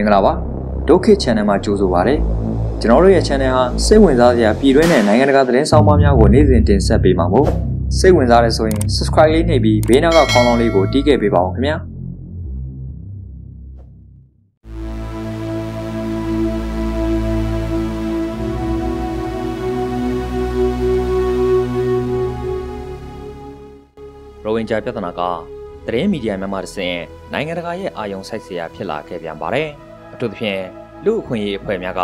င်္ဂလာပါဒုက္ခ channel မှာကြိုဆိုပါရစေကျွန်တော်တို့ရဲ့ channel ဟာစိတ်ဝင်စားစရာပြည်တွင်းနဲ့နိုင်ငံတကာသတင်းဆောင်မများကိုနေ့စဉ်တင်ဆက်ပေးမှာမို့စိတ်ဝင်စားရဲဆိုရင် subscribe လေးနှိပ်ပြီးဘေးနောက်ကခေါင်းလောင်းလေးကိုတီးခဲ့ပေးပါဦးခင်ဗျာရိုဝင်ဂျာပြဿနာကသတင်းမီဒီယာမြန်မာတစ်စင်နိုင်ငံတကာရဲ့အာရုံစိုက်စရာဖြစ်လာခဲ့ပြန်ပါတယ်။ အထူးသဖြင့်လူအခွင့်အရေးအဖွဲ့များက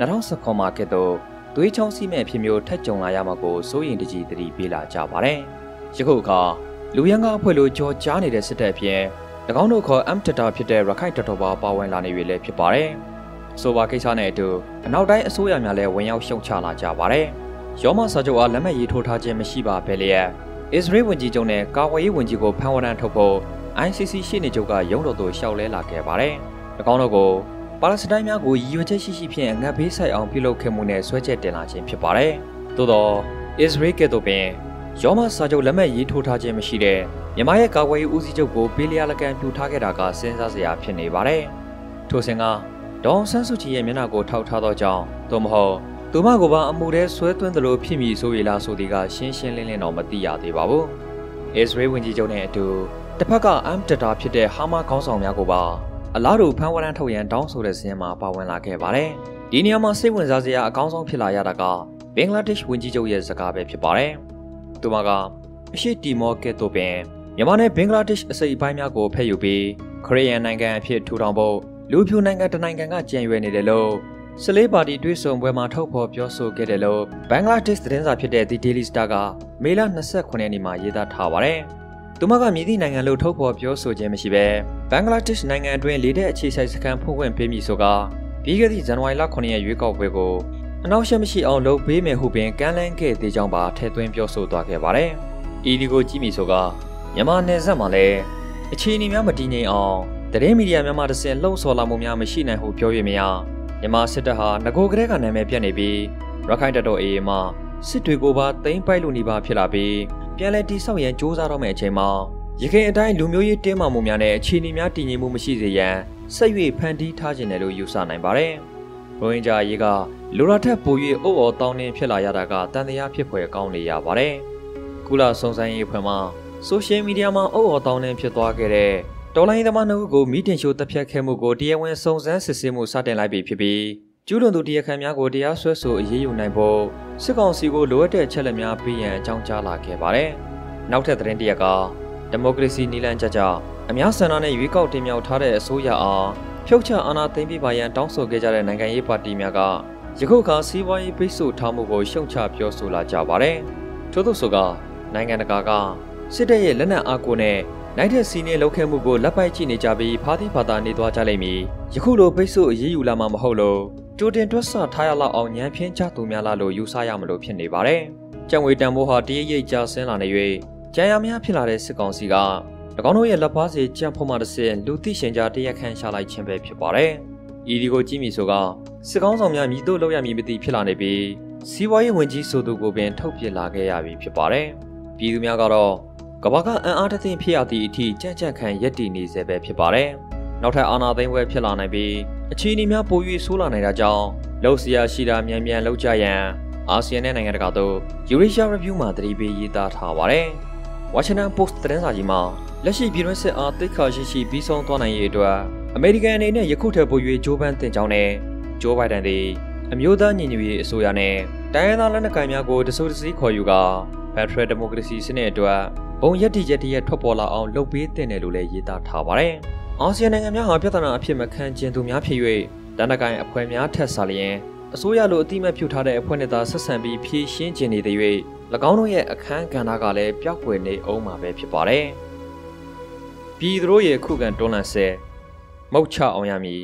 2019မှာကဲ့သို့သွေးချောင်းစီးမဲ့ဖြစ်မျိုးထက်ကြုံလာရမှာကိုစိုးရိမ်တကြီးသတိပေးလာကြပါတယ်။ယခုအခါလူရန်ကားအဖွဲ့လိုကြောကြားနေတဲ့စစ်တပ်အပြင်၎င်းတို့ခေါ် M တတာဖြစ်တဲ့ရခိုင်တတော်ပါပါဝင်လာနေပြီလည်းဖြစ်ပါတယ်။ဆိုပါကိစ္စနဲ့အတူအနောက်တိုင်းအစိုးရများလည်းဝင်ရောက်ရှုံချလာကြပါတယ်။ရောမစာချုပ်အားလက်မှတ်ရေးထိုးထားခြင်းမရှိပါဘဲလျက်အစ္စရေးဝန်ကြီးချုပ်နဲ့ကာဝေးရေးဝန်ကြီးကိုဖမ်းဝရမ်းထုတ်ဖို့ ICC ရှေ့နေချုပ်ကရုံးတော်သို့လျှောက်လဲလာခဲ့ပါတယ်။၎ င်းတို့ကိုပါလက်စတိုင်းများကိုရည်ရွယ်ချက်ရှိရှိဖြင့်ငတ်ဘေးဆိုင်အောင်ပြုလုပ်ခဲ့မှုနဲ့ဆွဲချက်တင်လာခြင်းဖြစ်ပါတယ်။သို့သောအစ္စရေးကဲ့သို့ပင်ရောမစာချုပ်လက်မှတ်ရေးထိုးထားခြင်းမရှိတဲ့မြန်မာရဲ့ကာဝေးရေးဦးစီးချုပ်ကိုပေးလျာလကန်ပြူထားခဲ့တာကစဉ်းစားစရာဖြစ်နေပါတယ်။ထိုစဉ်ကဒေါန်ဆန်းစုကြည်ရဲ့မျက်နှာကိုထောက်ထားသောကြောင့်သို့မဟုတ်သူမကိုပါအမှုထဲဆွဲသွင်းသလိုဖြစ်မည်ဆိုရလားဆိုသည်ကရှင်းရှင်းလင်းလင်းတော့မသိရသေးပါဘူး။အစ္စရေးဝန်ကြီးချုပ်နဲ့အတူတစ်ဖက်က Am Data ဖြစ်တဲ့ဟာမာခေါင်းဆောင်များကိုပါ အလားတူဖမ်းဝရမ်းထုတ်ရန်တောင်းဆိုတဲ့စည်းမှာပါဝင်လာခဲ့ပါတယ်။ဒီနေရာမှာစိတ်ဝင်စားစရာအကောင်းဆုံးဖြစ်လာရတာကဘင်္ဂလားဒေ့ရှ်ဝန်ကြီးချုပ်ရဲ့စကားပဲဖြစ်ပါတယ်။သူမကအရှိတီမောကဲ့သို့ပင်မြန်မာနဲ့ဘင်္ဂလားဒေ့ရှ်အစိပ်အပိုင်းများကိုဖဲ့ယူပြီးခရီးယန်နိုင်ငံအဖြစ်ထူထောင်ဖို့လူဖြူနိုင်ငံတနိုင်ငံကကြံရွယ်နေတယ်လို့စလေးပါတီတွဲဆုံပွဲမှာထုတ်ဖော်ပြောဆိုခဲ့တယ်လို့ဘင်္ဂလားဒေ့ရှ်သတင်းစာဖြစ်တဲ့ The Daily Star ကမေလ29ရက်နေ့မှာရေးသားထားပါတယ်။ သူမကမြည်သည့်နိုင်ငံလို့ထုတ်ဖော်ပြောဆိုခြင်းမရှိဘဲဘင်္ဂလားဒေ့ရှ်နိုင်ငံအတွင်းလေတဲ့အခြေစိုက်စခန်းဖွင့်ခွင့်ပေးမည်ဆိုကပြီးခဲ့သည့်ဇန်နဝါရီလ9ရက်ရွေးကောက်ပွဲကိုအနောက်ရှက်မရှိအောင်လုပ်ပေးမယ်ဟုပင်ကမ်းလှမ်းခဲ့သေးကြောင်းပါထည့်သွင်းပြောဆိုသွားခဲ့ပါတယ်။ဤဒီကိုကြည့်မိဆိုကမြန်မာနယ်စပ်မှာလည်းအခြေအနေများမတည်ငြိမ်အောင်တရင်မီဒီယာမြန်မာတစင်လှုံ့ဆော်လာမှုများမရှိနိုင်ဟုပြောရမရမြန်မာစစ်တပ်ဟာငကိုကလေးကနာမည်ပြတ်နေပြီးရခိုင်တပ်တော်အေအေမှစစ်တွေကိုပါသိမ်းပိုက်လို့နေပါဖြစ်လာပြီး ပြန်လည်တိဆောက်ရန်စ조사တော့မယ့်အချိန်မှာရခိုင်အတိုင်းလူမျိုးရေးတင်းမာမှုများနဲ့အခြေအနေများတည်ငြိမ်မှုမရှိစေရန်ဆက်၍ဖန်တီးထားခြင်းတယ်လို့ယူဆနိုင်ပါတယ်။ရိုဟင်ဂျာရေးကလူရထက်ပို၍အုပ်အော်တောင်းနှင်းဖြစ်လာရတာကတန်တရားဖြစ်ဖွယ်ကောင်းနေရပါတယ်။ကုလစုံစမ်းရေးဖွဲ့မှဆိုရှယ်မီဒီယာမှာအုပ်အော်တောင်းနှင်းဖြစ်သွားခဲ့တဲ့တော်လိုင်းသမားနှုတ်ကိုမီတင်ရှိုးတပ်ဖြတ်ခဲ့မှုကိုတရားဝင်စုံစမ်းစစ်ဆေးမှုစတင်လိုက်ပြီဖြစ်ပြီး ကျူးလွန်သူတရားခံများကိုတရားစွဲဆိုအရေးယူနိုင်ဖို့စစ်ကောင်စီကိုလိုအပ်တဲ့အချက်လက်များပေးရန်အကြောင်းကြားလာခဲ့ပါတယ်။နောက်ထပ်သတင်းတစ်ရက်ကဒီမိုကရေစီနည်းလမ်းကြကြအများဆန္ဒနဲ့ရွေးကောက်တင်မြှောက်ထားတဲ့အစိုးရအားဖြုတ်ချအာဏာသိမ်းပြီးပါရန်တောင်းဆိုခဲ့ကြတဲ့နိုင်ငံရေးပါတီများကယခုအခါစီးပွားရေးပိတ်ဆို့ထားမှုကိုရှုံချပြောဆိုလာကြပါတယ်။ထို့သောဆိုကနိုင်ငံတကာကစစ်တပ်ရဲ့လက်နက်အားကိုနဲ့နိုင်တဲ့စီနေလောက်ခဲ့မှုကိုလက်ပိုက်ကြည့်နေကြပြီးဖားသီးဖာသာနေသွားကြလိမ့်မည်ယခုလိုပိတ်ဆို့အရေးယူလာမှာမဟုတ်လို့ ကြိုတင်တွက်ဆထားရလောက်အောင်ညံဖြင်းချသူများလားလို့ယူဆရမလို့ဖြစ်နေပါတယ်ကြံငွေတန်ဖိုးဟာတရရိပ်ကျဆင်းလာနေ၍ကြံရများဖြစ်လာတဲ့စစ်ကောင်စီက၎င်းတို့ရဲ့လက်ပါစီကြံဖို့မှတစ်ဆင့်လူသိရှင်ကြားတရက်ခန့်ရှာလိုက်ခြင်းပဲဖြစ်ပါတယ်ဤဒီကိုကြည့်မိဆိုကစစ်ကောင်းဆောင်များမြည်တို့လောက်ရမည်မသိဖြစ်လာနေပြီးစီးပွားရေးဝန်ကြီးဆိုသူကိုပင်ထုတ်ပြလာခဲ့ရပြီဖြစ်ပါတယ်ပြည်သူများကတော့ကဘာကအံအားတသိမ့်ဖြစ်ရသည့်အထိကြံ့ကြံ့ခံရက်တည်နေစေပဲဖြစ်ပါတယ်။ နောက်ထပ်အာဏာသိမ်းပွဲဖြစ်လာနိုင်ပြီးအခြေအနေများပို၍ဆိုးလာနိုင်တာကြောင့်လှုပ်ရှားရှိတာမြန်မြန်လှုပ်ကြရန်အာဆီယံနဲ့နိုင်ငံတကာတို့ Eurasia Review မှာတတိပေးရေးသားထားပါတယ်။ Washington Post သတင်းစာကြီးမှာလက်ရှိပြည်တွင်းစစ်အားတိတ်ခါရှိရှိပြီးဆုံးသွားနိုင်ရေးအတွက်အမေရိကန်အနေနဲ့ယခုထက်ပို၍ဂျိုးပန်းတင်ကြောင်းနဲ့ဂျိုးဘိုင်ဒန်သည်အမျိုးသားညီညွတ်ရေးအစိုးရနဲ့တိုင်းရင်းသားလက်နက်ကိုင်များကိုတဆိုးတစည်းခေါ်ယူကာဖက်ဒရယ်ဒီမိုကရေစီစနစ်အတွက်ဘုံရက်တီချက်တရက်ထွက်ပေါ်လာအောင်လုပ်ပေးတဲ့တယ်လို့လည်းရေးသားထားပါတယ်။ အာဆီယံနိုင်ငံများဟာပြဿနာအဖြစ်မခံကျင်သူများဖြစ်၍တန်တကိုင်အဖွဲ့များထက်စားလျင်အစိုးရလိုအတိမတ်ပြုထားတဲ့အဖွဲ့နဲ့သာဆက်ဆံပြီးဖြည့်ရှင်းကျင်နေတဲ့၍၎င်းတို့ရဲ့အခန်းကဏ္ဍကလည်းပျောက်ကွယ်နေအောင်မှာပဲဖြစ်ပါတယ်။ပြည်သူတို့ရဲ့ခုခံတွန်းလှန်ဆဲမုတ်ချအောင်ရမည်